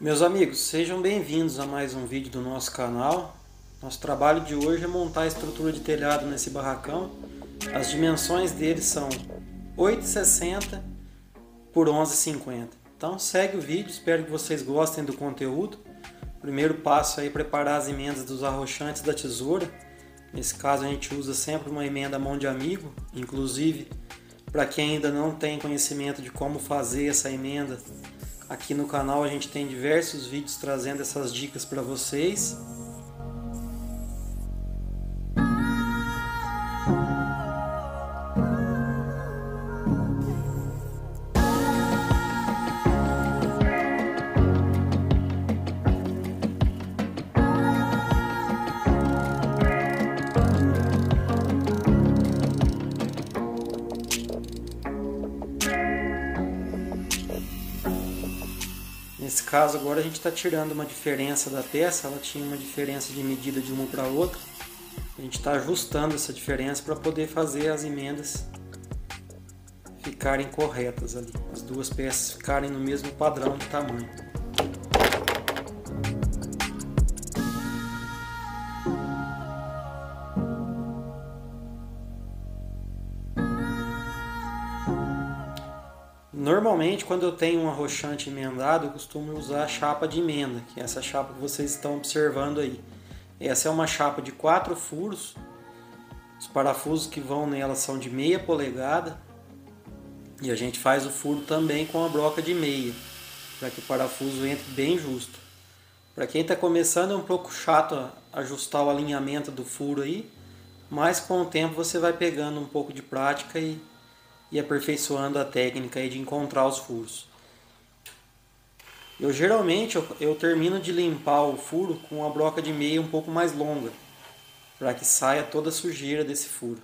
Meus amigos, sejam bem-vindos a mais um vídeo do nosso canal. Nosso trabalho de hoje é montar a estrutura de telhado nesse barracão. As dimensões dele são 8,60 por 11,50. Então segue o vídeo, espero que vocês gostem do conteúdo. Primeiro passo é preparar as emendas dos arrochantes da tesoura. Nesse caso a gente usa sempre uma emenda mão de amigo, inclusive para quem ainda não tem conhecimento de como fazer essa emenda, Aqui no canal a gente tem diversos vídeos trazendo essas dicas para vocês. Caso agora a gente está tirando uma diferença da peça, ela tinha uma diferença de medida de uma para outra. A gente está ajustando essa diferença para poder fazer as emendas ficarem corretas ali, as duas peças ficarem no mesmo padrão de tamanho. Normalmente, quando eu tenho um arrochante emendado, eu costumo usar a chapa de emenda, que é essa chapa que vocês estão observando aí. Essa é uma chapa de quatro furos. Os parafusos que vão nela são de meia polegada. E a gente faz o furo também com a broca de meia, para que o parafuso entre bem justo. Para quem está começando é um pouco chato ajustar o alinhamento do furo aí, mas com o tempo você vai pegando um pouco de prática e e aperfeiçoando a técnica de encontrar os furos. Eu geralmente eu, eu termino de limpar o furo com a broca de meia um pouco mais longa, para que saia toda a sujeira desse furo.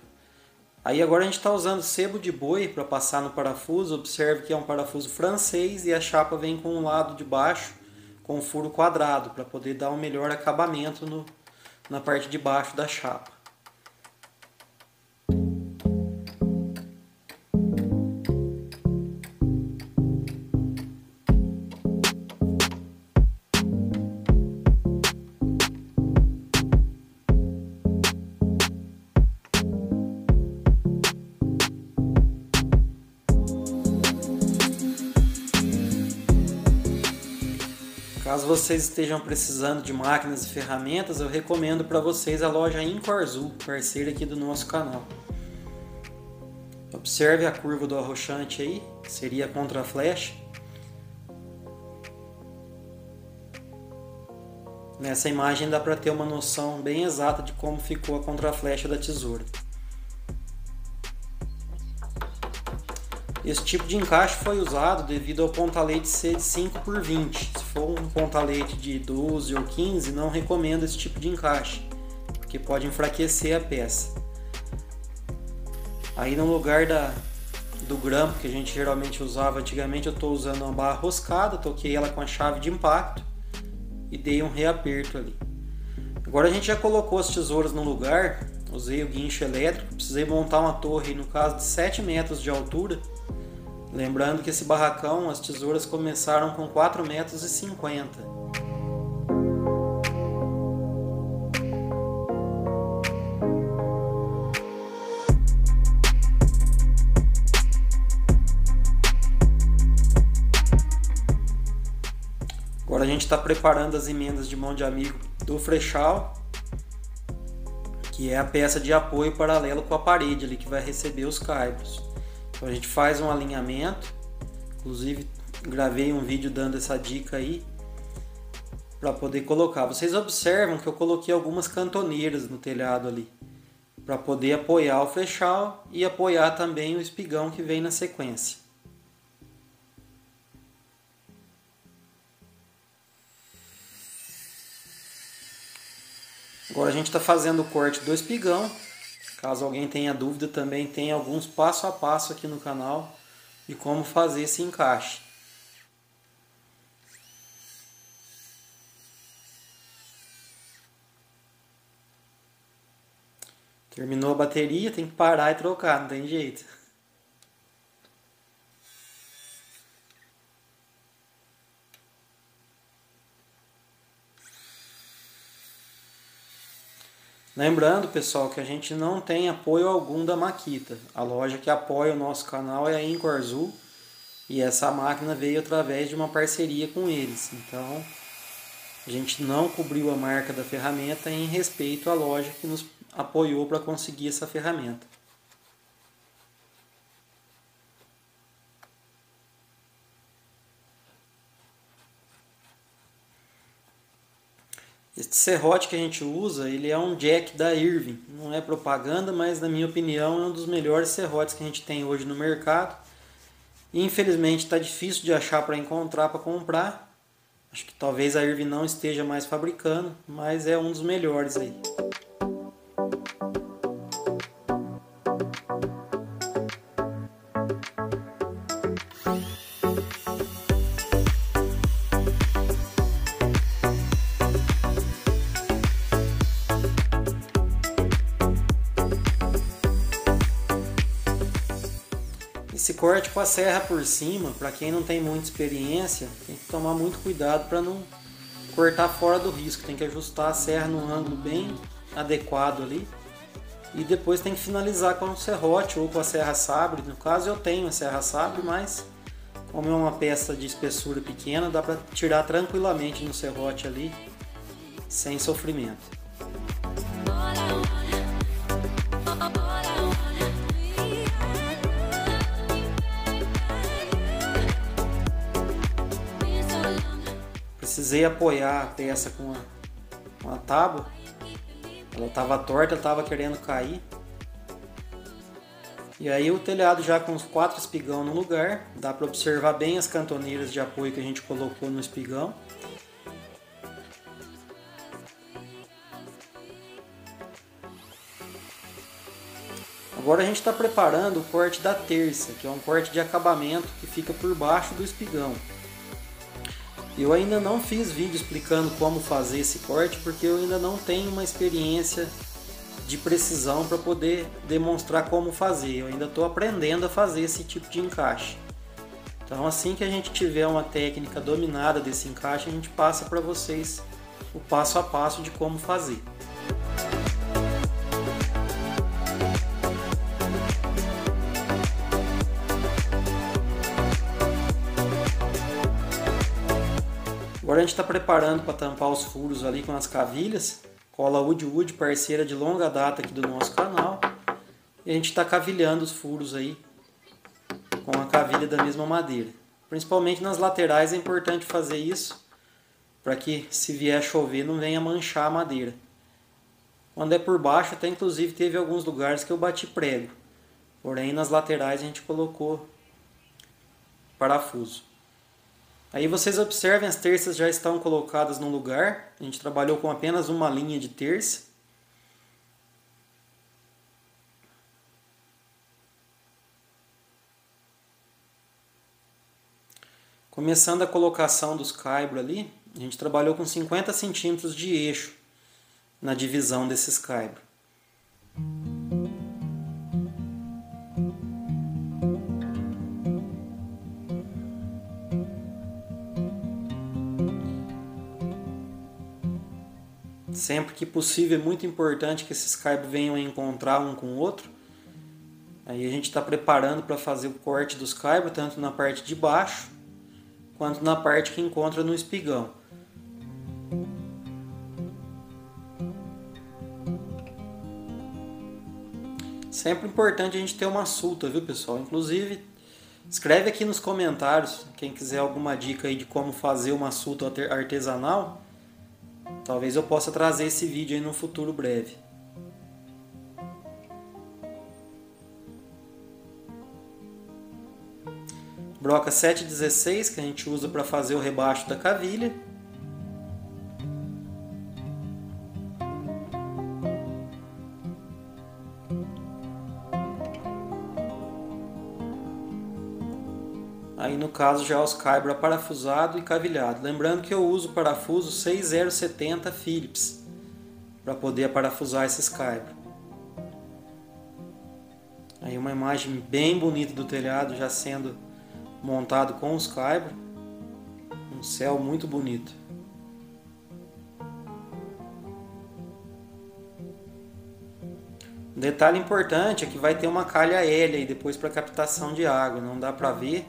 Aí agora a gente está usando sebo de boi para passar no parafuso. Observe que é um parafuso francês e a chapa vem com o lado de baixo com o furo quadrado para poder dar um melhor acabamento no, na parte de baixo da chapa. Caso vocês estejam precisando de máquinas e ferramentas, eu recomendo para vocês a loja Incorzul, parceira aqui do nosso canal. Observe a curva do arrochante aí, que seria a contra-flecha. Nessa imagem dá para ter uma noção bem exata de como ficou a contra-flecha da tesoura. Esse tipo de encaixe foi usado devido ao pontalete ser de 5 por 20. Se for um pontalete de 12 ou 15, não recomendo esse tipo de encaixe, porque pode enfraquecer a peça. Aí no lugar da, do grampo que a gente geralmente usava antigamente, eu estou usando uma barra roscada, toquei ela com a chave de impacto e dei um reaperto ali. Agora a gente já colocou as tesouras no lugar, usei o guincho elétrico, precisei montar uma torre, no caso de 7 metros de altura, Lembrando que esse barracão, as tesouras começaram com 4,50 metros e 50. Agora a gente está preparando as emendas de mão de amigo do frechal, que é a peça de apoio paralelo com a parede ali que vai receber os caibros. Então a gente faz um alinhamento, inclusive gravei um vídeo dando essa dica aí para poder colocar. Vocês observam que eu coloquei algumas cantoneiras no telhado ali para poder apoiar o fechal e apoiar também o espigão que vem na sequência. Agora a gente está fazendo o corte do espigão Caso alguém tenha dúvida, também tem alguns passo a passo aqui no canal de como fazer esse encaixe. Terminou a bateria, tem que parar e trocar, não tem jeito. Lembrando, pessoal, que a gente não tem apoio algum da Maquita. A loja que apoia o nosso canal é a Inco Azul e essa máquina veio através de uma parceria com eles. Então, a gente não cobriu a marca da ferramenta em respeito à loja que nos apoiou para conseguir essa ferramenta. Este serrote que a gente usa, ele é um jack da Irving. Não é propaganda, mas na minha opinião é um dos melhores serrotes que a gente tem hoje no mercado. E, infelizmente está difícil de achar para encontrar, para comprar. Acho que talvez a Irving não esteja mais fabricando, mas é um dos melhores aí. Corte com a serra por cima, para quem não tem muita experiência, tem que tomar muito cuidado para não cortar fora do risco. Tem que ajustar a serra num ângulo bem adequado ali. E depois tem que finalizar com o serrote ou com a serra sabre. No caso eu tenho a serra sabre, mas como é uma peça de espessura pequena, dá para tirar tranquilamente no serrote ali, sem sofrimento. Precisei apoiar a peça com a, com a tábua. Ela estava torta, estava querendo cair. E aí o telhado já com os quatro espigão no lugar, dá para observar bem as cantoneiras de apoio que a gente colocou no espigão. Agora a gente está preparando o corte da terça, que é um corte de acabamento que fica por baixo do espigão. Eu ainda não fiz vídeo explicando como fazer esse corte porque eu ainda não tenho uma experiência de precisão para poder demonstrar como fazer. Eu ainda estou aprendendo a fazer esse tipo de encaixe. Então assim que a gente tiver uma técnica dominada desse encaixe, a gente passa para vocês o passo a passo de como fazer. Agora a gente está preparando para tampar os furos ali com as cavilhas. Cola Woodwood, parceira de longa data aqui do nosso canal. E a gente está cavilhando os furos aí com a cavilha da mesma madeira. Principalmente nas laterais é importante fazer isso para que se vier chover não venha manchar a madeira. Quando é por baixo, até inclusive teve alguns lugares que eu bati prego. Porém nas laterais a gente colocou parafuso. Aí vocês observem, as terças já estão colocadas no lugar. A gente trabalhou com apenas uma linha de terça. Começando a colocação dos caibros ali, a gente trabalhou com 50 centímetros de eixo na divisão desses caibros. Sempre que possível, é muito importante que esses caibros venham a encontrar um com o outro. Aí a gente está preparando para fazer o corte dos caibros, tanto na parte de baixo, quanto na parte que encontra no espigão. Sempre importante a gente ter uma sulta, viu pessoal? Inclusive, escreve aqui nos comentários, quem quiser alguma dica aí de como fazer uma sulta artesanal. Talvez eu possa trazer esse vídeo aí no futuro breve. Broca 716 que a gente usa para fazer o rebaixo da cavilha. Aí no caso já os caibra parafusado e cavilhado. Lembrando que eu uso parafuso 6070 Phillips para poder parafusar esses caibros. Aí uma imagem bem bonita do telhado já sendo montado com os caibros. Um céu muito bonito. detalhe importante é que vai ter uma calha L aí depois para captação de água, não dá para ver,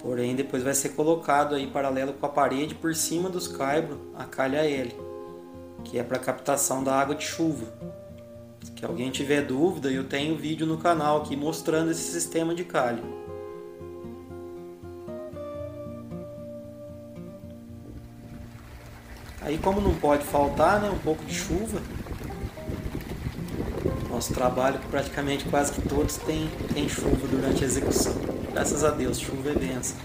porém depois vai ser colocado aí paralelo com a parede por cima dos caibros a calha L, que é para captação da água de chuva. Se alguém tiver dúvida, eu tenho vídeo no canal aqui mostrando esse sistema de calha. Aí como não pode faltar, né, um pouco de chuva, nosso trabalho, praticamente quase que todos têm, têm chuva durante a execução. Graças a Deus, chuva é benção.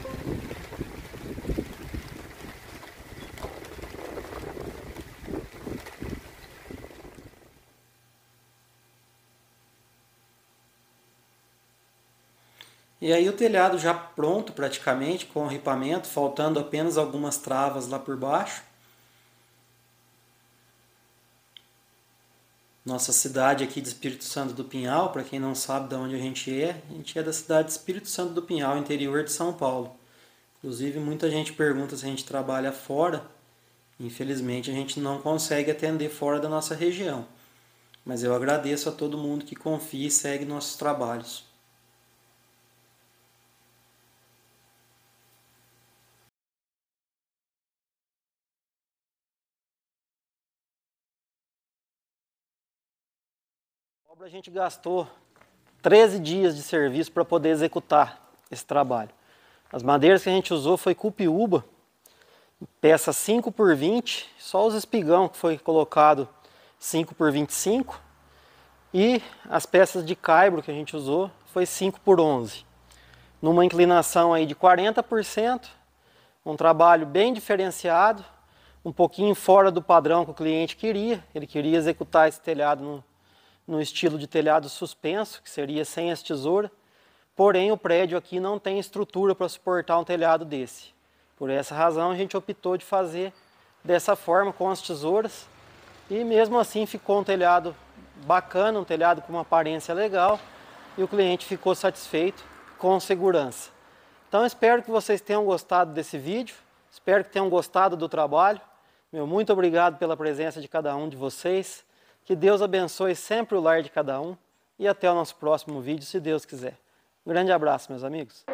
E aí o telhado já pronto praticamente, com o ripamento, faltando apenas algumas travas lá por baixo. Nossa cidade aqui de Espírito Santo do Pinhal, para quem não sabe de onde a gente é, a gente é da cidade de Espírito Santo do Pinhal, interior de São Paulo. Inclusive, muita gente pergunta se a gente trabalha fora. Infelizmente, a gente não consegue atender fora da nossa região. Mas eu agradeço a todo mundo que confia e segue nossos trabalhos. Obra a gente gastou 13 dias de serviço para poder executar esse trabalho. As madeiras que a gente usou foi cupiúba, peça 5 por 20, só os espigão que foi colocado 5 por 25 e as peças de caibro que a gente usou foi 5 por 11. Numa inclinação aí de 40%, um trabalho bem diferenciado, um pouquinho fora do padrão que o cliente queria, ele queria executar esse telhado no no estilo de telhado suspenso, que seria sem as tesouras, porém o prédio aqui não tem estrutura para suportar um telhado desse. Por essa razão a gente optou de fazer dessa forma com as tesouras e mesmo assim ficou um telhado bacana, um telhado com uma aparência legal e o cliente ficou satisfeito com segurança. Então espero que vocês tenham gostado desse vídeo, espero que tenham gostado do trabalho. Meu muito obrigado pela presença de cada um de vocês. Que Deus abençoe sempre o lar de cada um e até o nosso próximo vídeo, se Deus quiser. Um grande abraço, meus amigos.